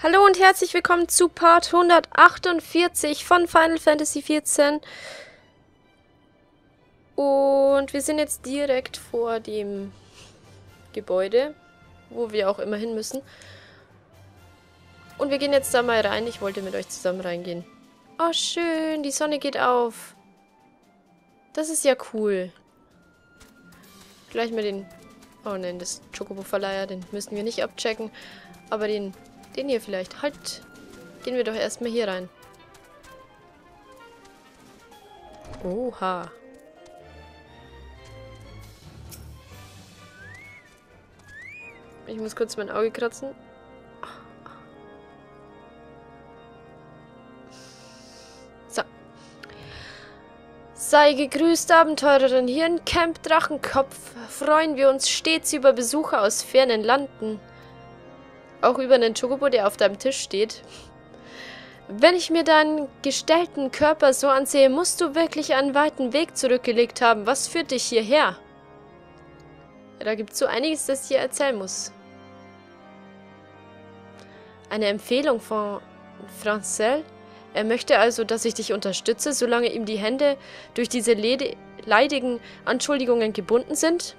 Hallo und herzlich willkommen zu Part 148 von Final Fantasy XIV. Und wir sind jetzt direkt vor dem Gebäude, wo wir auch immer hin müssen. Und wir gehen jetzt da mal rein. Ich wollte mit euch zusammen reingehen. Oh, schön. Die Sonne geht auf. Das ist ja cool. Gleich mal den... Oh nein, das Chocobo-Verleiher, den müssen wir nicht abchecken. Aber den den hier vielleicht. Halt. Gehen wir doch erstmal hier rein. Oha. Ich muss kurz mein Auge kratzen. So. Sei gegrüßt, Abenteurerin. Hier in Camp Drachenkopf freuen wir uns stets über Besucher aus fernen Landen. Auch über einen Chocobo, der auf deinem Tisch steht. Wenn ich mir deinen gestellten Körper so ansehe, musst du wirklich einen weiten Weg zurückgelegt haben. Was führt dich hierher? Ja, da gibt es so einiges, das ich dir erzählen muss. Eine Empfehlung von Francel? Er möchte also, dass ich dich unterstütze, solange ihm die Hände durch diese leidigen Anschuldigungen gebunden sind?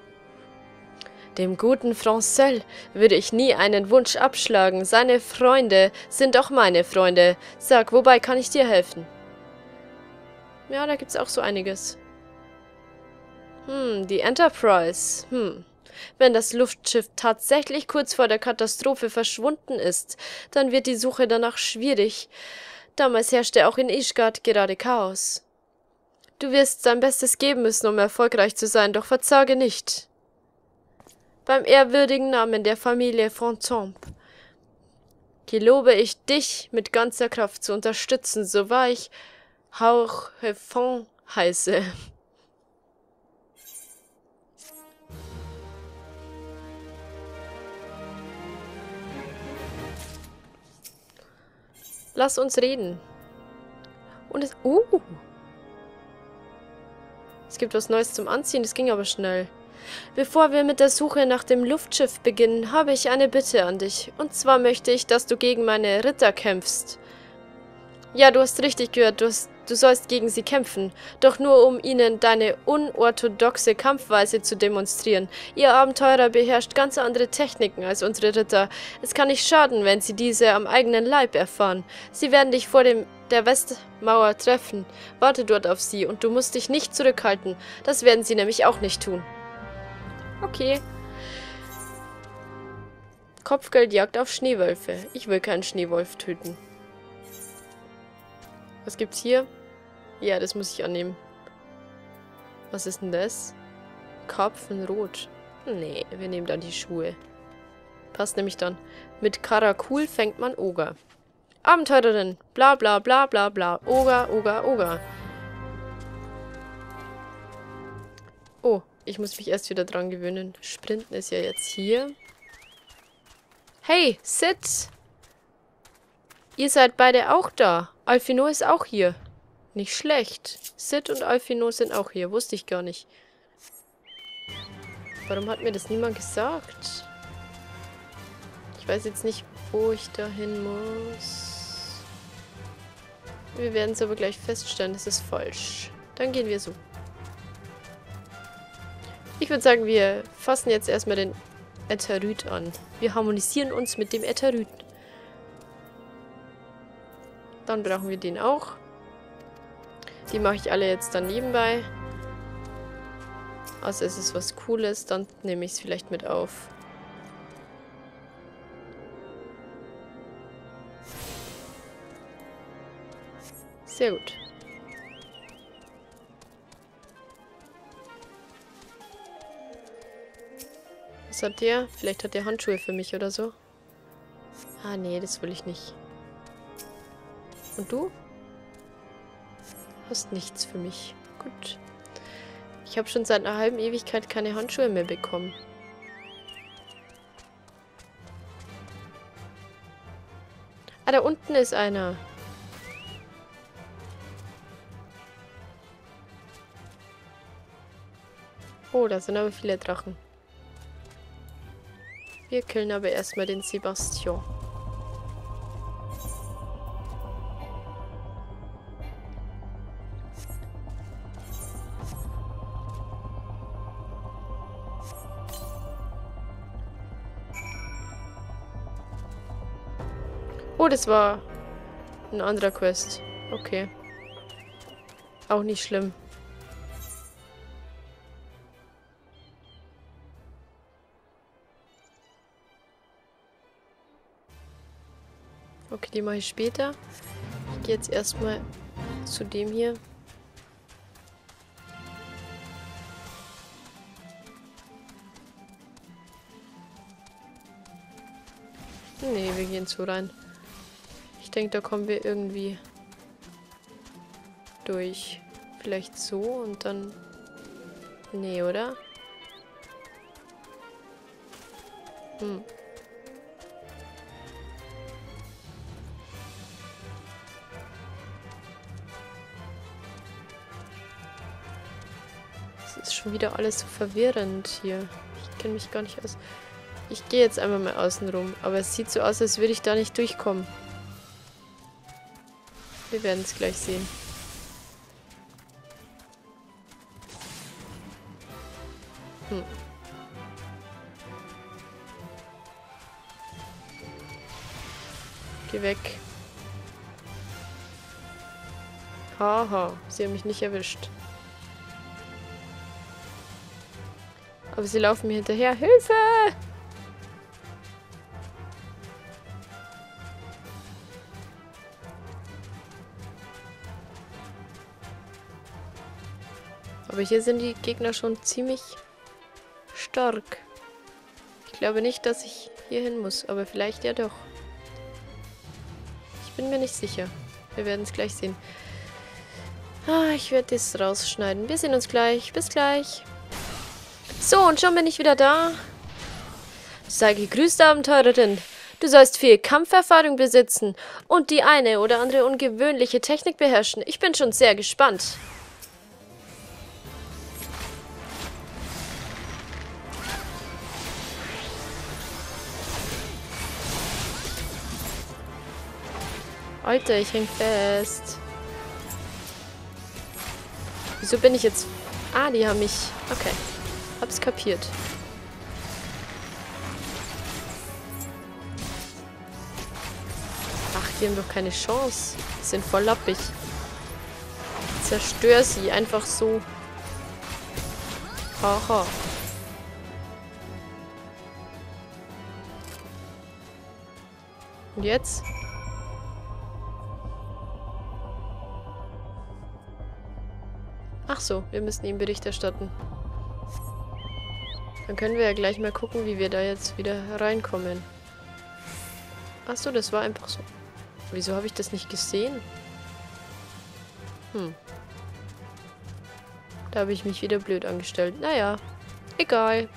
Dem guten Francel würde ich nie einen Wunsch abschlagen. Seine Freunde sind auch meine Freunde. Sag, wobei kann ich dir helfen? Ja, da gibt's auch so einiges. Hm, die Enterprise. Hm. Wenn das Luftschiff tatsächlich kurz vor der Katastrophe verschwunden ist, dann wird die Suche danach schwierig. Damals herrschte auch in Ishgard gerade Chaos. Du wirst dein Bestes geben müssen, um erfolgreich zu sein, doch verzage nicht beim ehrwürdigen Namen der Familie Fontomp. Gelobe ich dich mit ganzer Kraft zu unterstützen, so wahr ich Hauchefond heiße. Lass uns reden. Und es... Uh! Es gibt was Neues zum Anziehen, das ging aber schnell. Bevor wir mit der Suche nach dem Luftschiff beginnen, habe ich eine Bitte an dich. Und zwar möchte ich, dass du gegen meine Ritter kämpfst. Ja, du hast richtig gehört, du, hast, du sollst gegen sie kämpfen. Doch nur um ihnen deine unorthodoxe Kampfweise zu demonstrieren. Ihr Abenteurer beherrscht ganz andere Techniken als unsere Ritter. Es kann nicht schaden, wenn sie diese am eigenen Leib erfahren. Sie werden dich vor dem der Westmauer treffen. Warte dort auf sie und du musst dich nicht zurückhalten. Das werden sie nämlich auch nicht tun. Okay. Kopfgeldjagd auf Schneewölfe. Ich will keinen Schneewolf töten. Was gibt's hier? Ja, das muss ich annehmen. Was ist denn das? Karpfenrot. Nee, wir nehmen dann die Schuhe. Passt nämlich dann. Mit Karakul fängt man Oger. Abenteurerin. Bla bla bla bla bla. Oger, Oger, Oger. Oh, ich muss mich erst wieder dran gewöhnen. Sprinten ist ja jetzt hier. Hey, Sid! Ihr seid beide auch da. Alfino ist auch hier. Nicht schlecht. Sid und Alfino sind auch hier. Wusste ich gar nicht. Warum hat mir das niemand gesagt? Ich weiß jetzt nicht, wo ich da hin muss. Wir werden es aber gleich feststellen, das ist falsch. Dann gehen wir so. Ich würde sagen, wir fassen jetzt erstmal den Ätheryt an. Wir harmonisieren uns mit dem Ätheryt. Dann brauchen wir den auch. Die mache ich alle jetzt dann nebenbei. Also es ist was Cooles, dann nehme ich es vielleicht mit auf. Sehr gut. Was hat der? Vielleicht hat der Handschuhe für mich oder so. Ah, nee, das will ich nicht. Und du? Hast nichts für mich. Gut. Ich habe schon seit einer halben Ewigkeit keine Handschuhe mehr bekommen. Ah, da unten ist einer. Oh, da sind aber viele Drachen. Wir killen aber erstmal den Sebastian. Oh, das war ein anderer Quest. Okay. Auch nicht schlimm. Okay, die mache ich später. Ich gehe jetzt erstmal zu dem hier. Nee, wir gehen zu rein. Ich denke, da kommen wir irgendwie durch. Vielleicht so und dann... Nee, oder? Hm. Schon wieder alles so verwirrend hier. Ich kenne mich gar nicht aus. Ich gehe jetzt einmal mal außen rum. Aber es sieht so aus, als würde ich da nicht durchkommen. Wir werden es gleich sehen. Hm. Geh weg. Haha, sie haben mich nicht erwischt. Aber sie laufen mir hinterher. Hilfe! Aber hier sind die Gegner schon ziemlich stark. Ich glaube nicht, dass ich hier hin muss, aber vielleicht ja doch. Ich bin mir nicht sicher. Wir werden es gleich sehen. Ah, ich werde das rausschneiden. Wir sehen uns gleich. Bis gleich. So, und schon bin ich wieder da. Sei gegrüßt, Abenteurerin. Du sollst viel Kampferfahrung besitzen und die eine oder andere ungewöhnliche Technik beherrschen. Ich bin schon sehr gespannt. Alter, ich häng fest. Wieso bin ich jetzt... Ah, die haben mich... Okay. Hab's kapiert. Ach, die haben doch keine Chance. Die sind voll lappig. Zerstör sie einfach so. Haha. Und jetzt? Ach so, wir müssen ihm Bericht erstatten. Dann können wir ja gleich mal gucken, wie wir da jetzt wieder reinkommen. Ach so, das war einfach so. Wieso habe ich das nicht gesehen? Hm. Da habe ich mich wieder blöd angestellt. Naja, egal.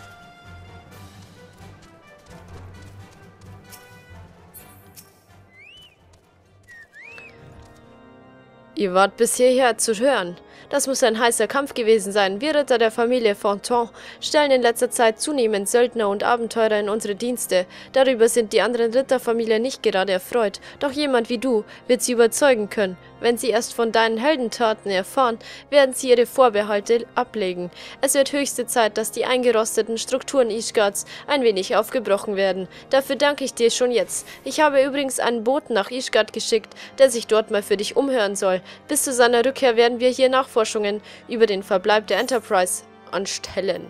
Ihr wart bis hierher zu hören. Das muss ein heißer Kampf gewesen sein. Wir Ritter der Familie Fonton stellen in letzter Zeit zunehmend Söldner und Abenteurer in unsere Dienste. Darüber sind die anderen Ritterfamilien nicht gerade erfreut. Doch jemand wie du wird sie überzeugen können. Wenn sie erst von deinen Heldentaten erfahren, werden sie ihre Vorbehalte ablegen. Es wird höchste Zeit, dass die eingerosteten Strukturen Ishgards ein wenig aufgebrochen werden. Dafür danke ich dir schon jetzt. Ich habe übrigens einen Boten nach Ishgard geschickt, der sich dort mal für dich umhören soll. Bis zu seiner Rückkehr werden wir hier Nachforschungen über den Verbleib der Enterprise anstellen.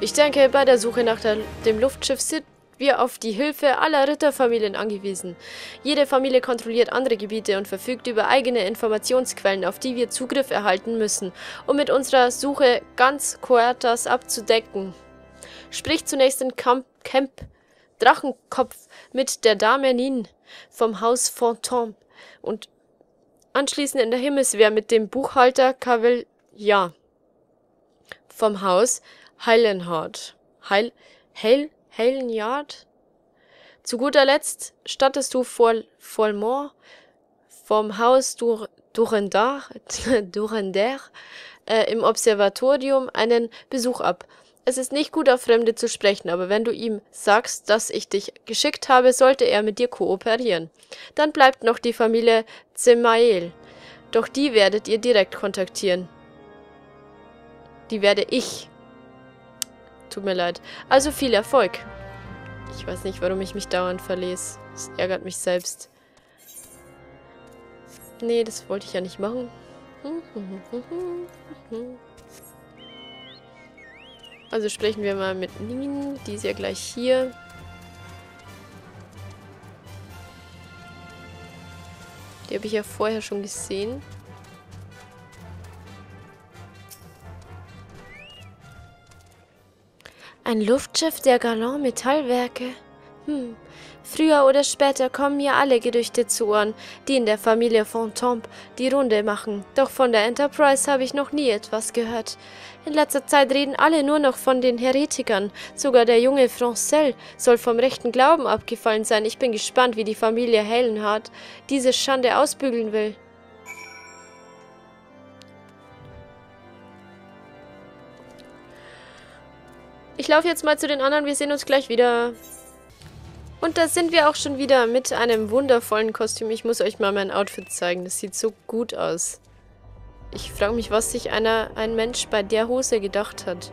Ich denke, bei der Suche nach der, dem Luftschiff sind wir auf die Hilfe aller Ritterfamilien angewiesen. Jede Familie kontrolliert andere Gebiete und verfügt über eigene Informationsquellen, auf die wir Zugriff erhalten müssen, um mit unserer Suche ganz Coertas abzudecken. Sprich zunächst in Camp, Camp Drachenkopf mit der Dame Nin vom Haus Fantôme und anschließend in der Himmelswehr mit dem Buchhalter Cavalier vom Haus Heilenhard. Heil, Heil, Yard. Zu guter Letzt stattest du vor Volmont vom Haus Dur Durandar, Durandar äh, im Observatorium einen Besuch ab. Es ist nicht gut, auf Fremde zu sprechen, aber wenn du ihm sagst, dass ich dich geschickt habe, sollte er mit dir kooperieren. Dann bleibt noch die Familie Zemael. Doch die werdet ihr direkt kontaktieren. Die werde ich Tut mir leid. Also viel Erfolg. Ich weiß nicht, warum ich mich dauernd verlese. Das ärgert mich selbst. Nee, das wollte ich ja nicht machen. Also sprechen wir mal mit Nin. Die ist ja gleich hier. Die habe ich ja vorher schon gesehen. Ein Luftschiff der Galant Metallwerke? Hm, früher oder später kommen mir alle Gerüchte zu Ohren, die in der Familie von Tomp die Runde machen. Doch von der Enterprise habe ich noch nie etwas gehört. In letzter Zeit reden alle nur noch von den Heretikern. Sogar der junge Francel soll vom rechten Glauben abgefallen sein. Ich bin gespannt, wie die Familie Hellenhardt diese Schande ausbügeln will. Ich laufe jetzt mal zu den anderen. Wir sehen uns gleich wieder. Und da sind wir auch schon wieder mit einem wundervollen Kostüm. Ich muss euch mal mein Outfit zeigen. Das sieht so gut aus. Ich frage mich, was sich einer, ein Mensch bei der Hose gedacht hat.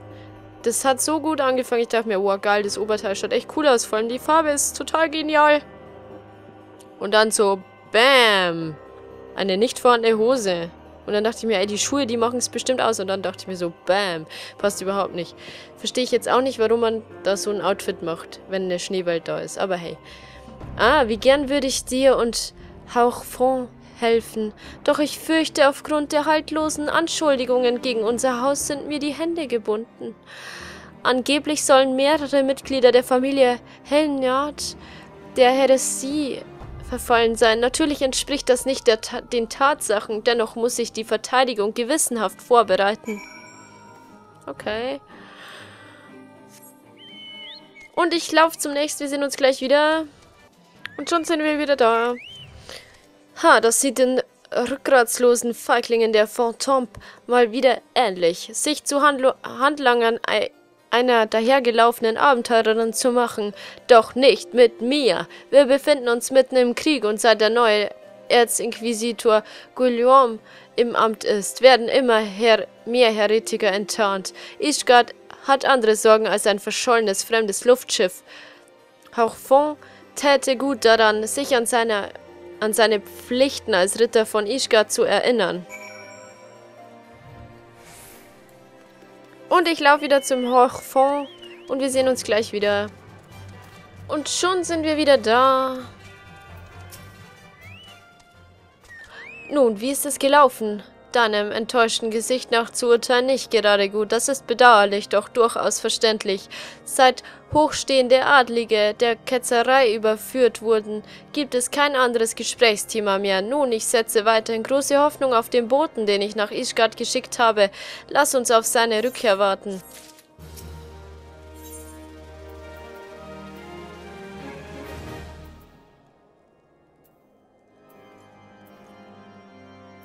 Das hat so gut angefangen. Ich dachte mir, wow, geil, das Oberteil schaut echt cool aus. Vor allem die Farbe ist total genial. Und dann so, bam, eine nicht vorhandene Hose. Und dann dachte ich mir, ey, die Schuhe, die machen es bestimmt aus. Und dann dachte ich mir so, bam, passt überhaupt nicht. Verstehe ich jetzt auch nicht, warum man da so ein Outfit macht, wenn eine Schneewelt da ist. Aber hey. Ah, wie gern würde ich dir und Hauch Fond helfen. Doch ich fürchte, aufgrund der haltlosen Anschuldigungen gegen unser Haus sind mir die Hände gebunden. Angeblich sollen mehrere Mitglieder der Familie Helnard der Heresie verfallen sein. Natürlich entspricht das nicht Ta den Tatsachen, dennoch muss sich die Verteidigung gewissenhaft vorbereiten. Okay. Und ich laufe zum nächsten. Wir sehen uns gleich wieder. Und schon sind wir wieder da. Ha, das sieht den rückgratslosen Feiglingen der Fontomp mal wieder ähnlich. Sich zu Handl Handlangern einer dahergelaufenen Abenteurerin zu machen. Doch nicht mit mir. Wir befinden uns mitten im Krieg und seit der neue Erzinquisitor Guillaume im Amt ist, werden immer her mehr Heretiker enttarnt. Ishgard hat andere Sorgen als ein verschollenes fremdes Luftschiff. Hauchfond täte gut daran, sich an seiner an seine Pflichten als Ritter von Ishgard zu erinnern. Und ich laufe wieder zum Hochfond und wir sehen uns gleich wieder. Und schon sind wir wieder da. Nun, wie ist es gelaufen? Deinem enttäuschten Gesicht nach zu urteilen nicht gerade gut. Das ist bedauerlich, doch durchaus verständlich. Seit hochstehende Adlige der Ketzerei überführt wurden, gibt es kein anderes Gesprächsthema mehr. Nun, ich setze weiterhin große Hoffnung auf den Boten, den ich nach Ischgard geschickt habe. Lass uns auf seine Rückkehr warten.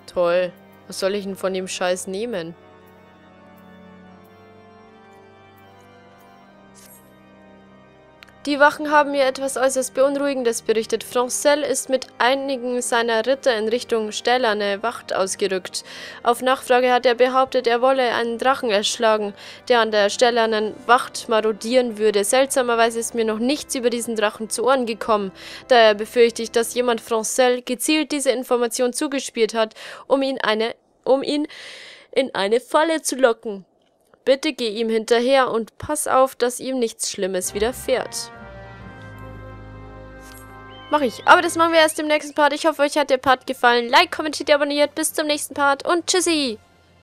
Toll. Was soll ich denn von dem Scheiß nehmen? Die Wachen haben mir etwas äußerst Beunruhigendes berichtet. Francel ist mit einigen seiner Ritter in Richtung Stählerne Wacht ausgerückt. Auf Nachfrage hat er behauptet, er wolle einen Drachen erschlagen, der an der Stählernen Wacht marodieren würde. Seltsamerweise ist mir noch nichts über diesen Drachen zu Ohren gekommen. Daher befürchte ich, dass jemand Francel gezielt diese Information zugespielt hat, um ihn eine um ihn in eine Falle zu locken. Bitte geh ihm hinterher und pass auf, dass ihm nichts Schlimmes widerfährt. Mach ich. Aber das machen wir erst im nächsten Part. Ich hoffe, euch hat der Part gefallen. Like, kommentiert, abonniert. Bis zum nächsten Part und tschüssi!